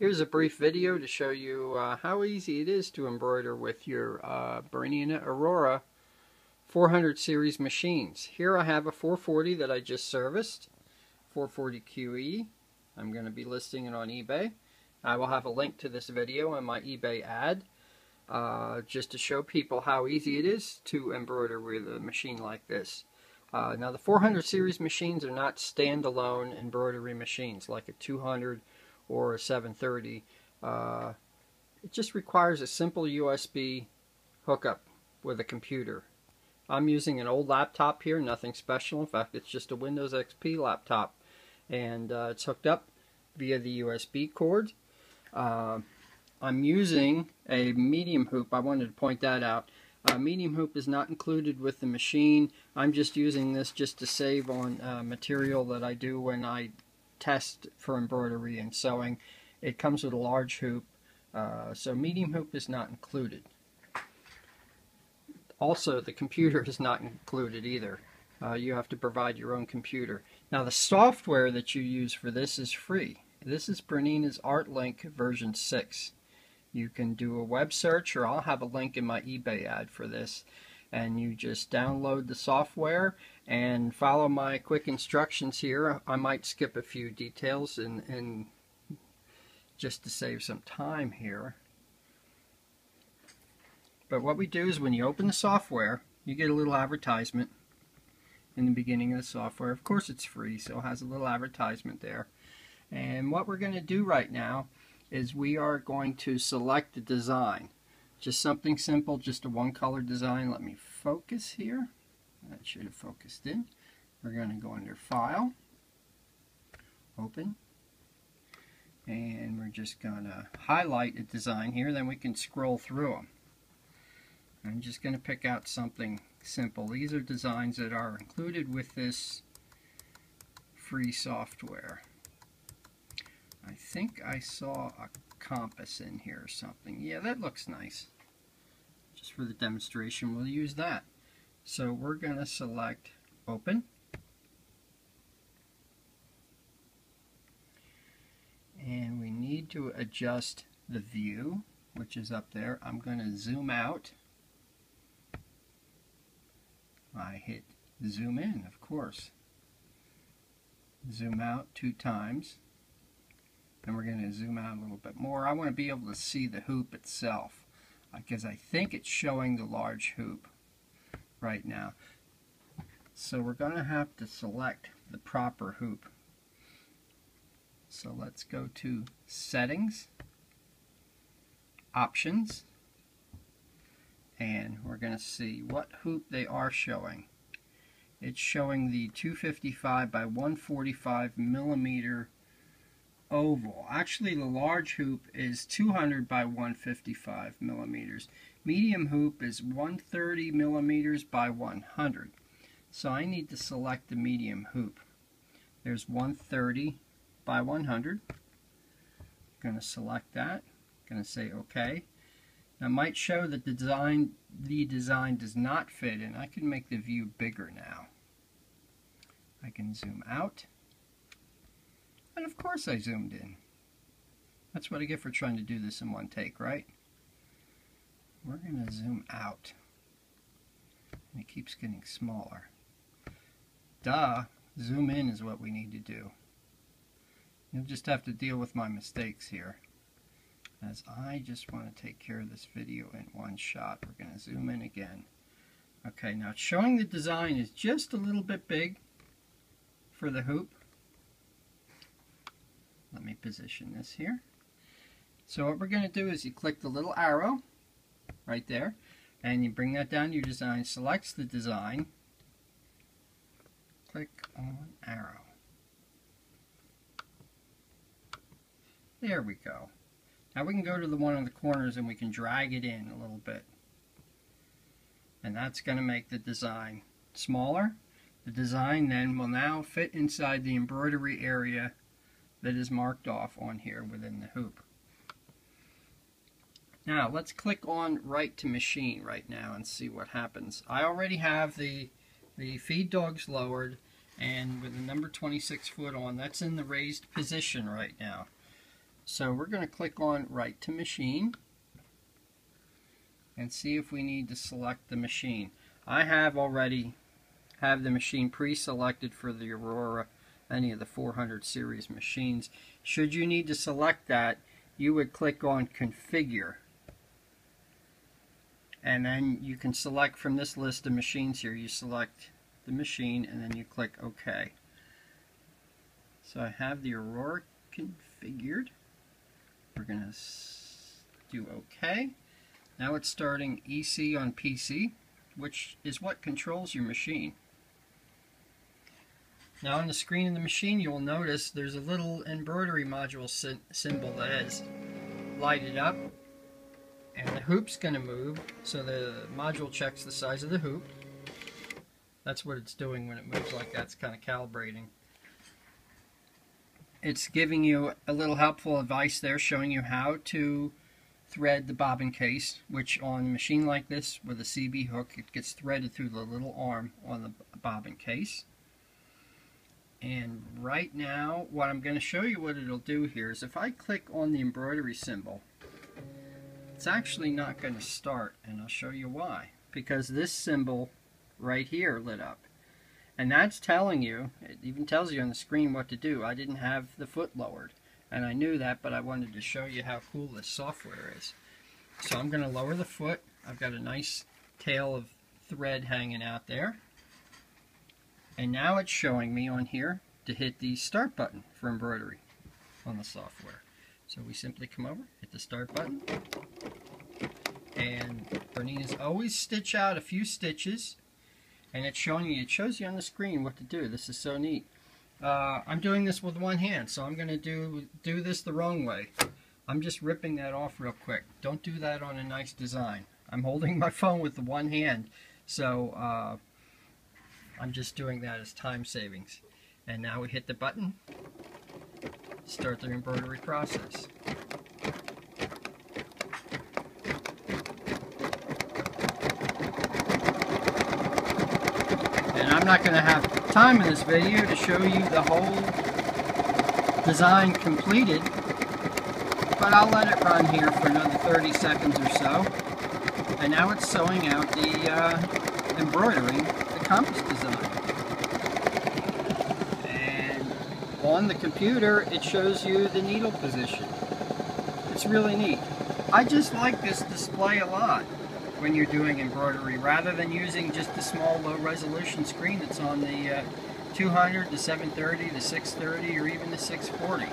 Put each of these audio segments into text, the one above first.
Here's a brief video to show you uh, how easy it is to embroider with your uh, Bernina Aurora 400 series machines. Here I have a 440 that I just serviced, 440 QE. I'm going to be listing it on eBay. I will have a link to this video in my eBay ad uh, just to show people how easy it is to embroider with a machine like this. Uh, now the 400 series machines are not standalone embroidery machines like a 200 or a 730. Uh, it just requires a simple USB hookup with a computer. I'm using an old laptop here, nothing special. In fact, it's just a Windows XP laptop. And uh, it's hooked up via the USB cord. Uh, I'm using a medium hoop. I wanted to point that out. Uh, medium hoop is not included with the machine. I'm just using this just to save on uh, material that I do when I test for embroidery and sewing. It comes with a large hoop, uh, so medium hoop is not included. Also, the computer is not included either. Uh, you have to provide your own computer. Now, the software that you use for this is free. This is Bernina's ArtLink version 6. You can do a web search, or I'll have a link in my eBay ad for this and you just download the software and follow my quick instructions here. I might skip a few details and, and just to save some time here. But what we do is when you open the software, you get a little advertisement in the beginning of the software. Of course it's free, so it has a little advertisement there. And what we're going to do right now is we are going to select the design. Just something simple, just a one color design. Let me focus here. That should have focused in. We're going to go under File, Open, and we're just going to highlight a design here, then we can scroll through them. I'm just going to pick out something simple. These are designs that are included with this free software. I think I saw a compass in here or something. Yeah, that looks nice. Just for the demonstration, we'll use that. So we're going to select Open. And we need to adjust the view, which is up there. I'm going to zoom out. I hit zoom in, of course. Zoom out two times. Then we're going to zoom out a little bit more. I want to be able to see the hoop itself because I think it's showing the large hoop right now. So we're going to have to select the proper hoop. So let's go to Settings, Options, and we're going to see what hoop they are showing. It's showing the 255 by 145 millimeter oval. Actually, the large hoop is 200 by 155 millimeters. Medium hoop is 130 millimeters by 100. So I need to select the medium hoop. There's 130 by 100. I'm Going to select that. I'm Going to say OK. Now, it might show that the design the design does not fit, and I can make the view bigger now. I can zoom out. And of course I zoomed in. That's what I get for trying to do this in one take, right? We're going to zoom out. And it keeps getting smaller. Duh, zoom in is what we need to do. You'll just have to deal with my mistakes here. As I just want to take care of this video in one shot. We're going to zoom in again. Okay, now showing the design is just a little bit big for the hoop. Let me position this here. So what we're going to do is you click the little arrow right there and you bring that down your design, selects the design, click on arrow. There we go. Now we can go to the one on the corners and we can drag it in a little bit. And that's going to make the design smaller. The design then will now fit inside the embroidery area that is marked off on here within the hoop. Now let's click on write to machine right now and see what happens. I already have the the feed dogs lowered and with the number 26 foot on that's in the raised position right now. So we're going to click on Write to Machine and see if we need to select the machine. I have already have the machine pre-selected for the Aurora, any of the 400 series machines. Should you need to select that, you would click on Configure. And then you can select from this list of machines here, you select the machine and then you click OK. So I have the Aurora configured. We're to do OK. Now it's starting EC on PC, which is what controls your machine. Now on the screen of the machine you will notice there's a little embroidery module symbol that is lighted up and the hoop's going to move so the module checks the size of the hoop. That's what it's doing when it moves like that. It's kind of calibrating. It's giving you a little helpful advice there showing you how to thread the bobbin case which on a machine like this with a CB hook it gets threaded through the little arm on the bobbin case. And right now, what I'm going to show you what it'll do here is if I click on the embroidery symbol, it's actually not going to start, and I'll show you why. Because this symbol right here lit up. And that's telling you, it even tells you on the screen what to do. I didn't have the foot lowered. And I knew that, but I wanted to show you how cool this software is. So I'm going to lower the foot. I've got a nice tail of thread hanging out there. And now it's showing me on here to hit the start button for embroidery on the software. So we simply come over, hit the start button, and Bernina's always stitch out a few stitches, and it's showing you, it shows you on the screen what to do. This is so neat. Uh, I'm doing this with one hand, so I'm going to do do this the wrong way. I'm just ripping that off real quick. Don't do that on a nice design. I'm holding my phone with the one hand, so uh, I'm just doing that as time savings. And now we hit the button, start the embroidery process. And I'm not going to have time in this video to show you the whole design completed, but I'll let it run here for another 30 seconds or so. And now it's sewing out the uh, embroidery the compass design. And on the computer, it shows you the needle position. It's really neat. I just like this display a lot when you're doing embroidery, rather than using just the small low resolution screen that's on the uh, 200, the 730, the 630, or even the 640.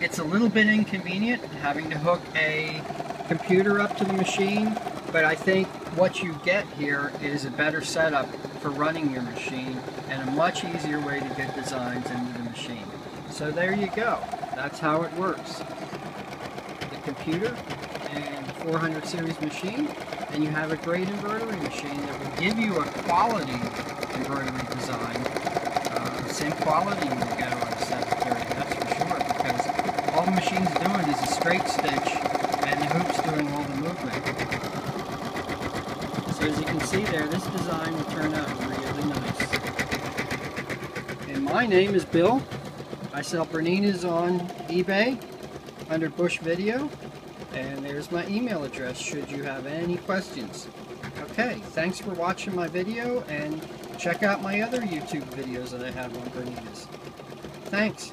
It's a little bit inconvenient having to hook a computer up to the machine, but I think what you get here is a better setup for running your machine and a much easier way to get designs into the machine. So there you go. That's how it works. The computer and the 400 series machine and you have a great embroidery machine that will give you a quality embroidery design. Uh, same quality you will get on a 730, that's for sure, because all the machine's doing is a straight stitch and the hoop's doing all the movement. So as you can see there, this design will turn out really nice. And my name is Bill. I sell Berninas on eBay under Bush Video. And there's my email address should you have any questions. Okay, thanks for watching my video and check out my other YouTube videos that I have on Berninas. Thanks.